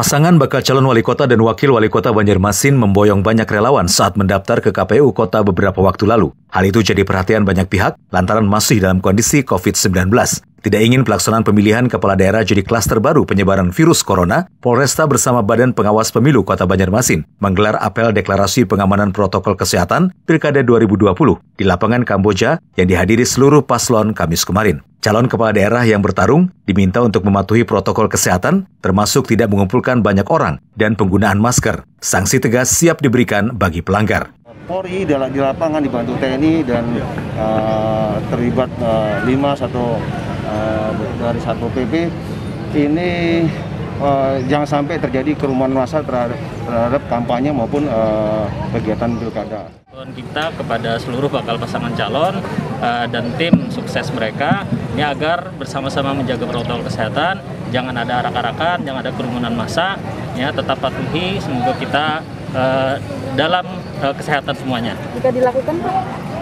Pasangan bakal calon wali kota dan wakil wali kota Banjarmasin memboyong banyak relawan saat mendaftar ke KPU kota beberapa waktu lalu. Hal itu jadi perhatian banyak pihak lantaran masih dalam kondisi COVID-19. Tidak ingin pelaksanaan pemilihan kepala daerah jadi klaster baru penyebaran virus corona, Polresta bersama Badan Pengawas Pemilu Kota Banjarmasin menggelar apel deklarasi pengamanan protokol kesehatan Pilkada 2020 di lapangan Kamboja yang dihadiri seluruh paslon Kamis kemarin. Calon kepala daerah yang bertarung diminta untuk mematuhi protokol kesehatan, termasuk tidak mengumpulkan banyak orang dan penggunaan masker. Sanksi tegas siap diberikan bagi pelanggar. Polri di lapangan dibantu TNI dan uh, terlibat uh, 5 satu uh, dari satu PP ini uh, jangan sampai terjadi kerumunan massa terhadap, terhadap kampanye maupun uh, kegiatan pilkada. Kita kepada seluruh bakal pasangan calon uh, dan tim sukses mereka ini agar bersama-sama menjaga protokol kesehatan, jangan ada arak-arakan, jangan ada kerumunan massa, ya tetap patuhi. Semoga kita uh, dalam uh, kesehatan semuanya. Jika dilakukan, Pak?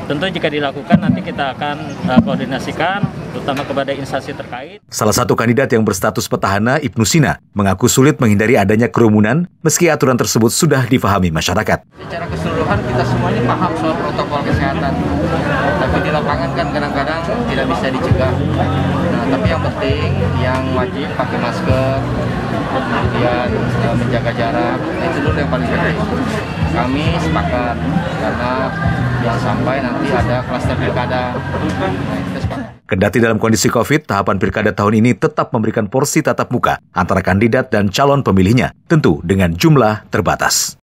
Tentu jika dilakukan nanti kita akan uh, koordinasikan terutama kepada instansi terkait. Salah satu kandidat yang berstatus petahana, Ibnu Sina, mengaku sulit menghindari adanya kerumunan meski aturan tersebut sudah difahami masyarakat. Secara keseluruhan kita semuanya paham soal protokol kesehatan, tapi di lapangan kan kadang-kadang tidak bisa dicegah. Nah, tapi yang penting yang wajib pakai masker, kemudian uh, menjaga jarak, itu dulu yang paling penting. Kami sepakat karena yang sampai nanti ada klaster pilkada. Nah. Kendati dalam kondisi COVID, tahapan pilkada tahun ini tetap memberikan porsi tatap muka antara kandidat dan calon pemilihnya, tentu dengan jumlah terbatas.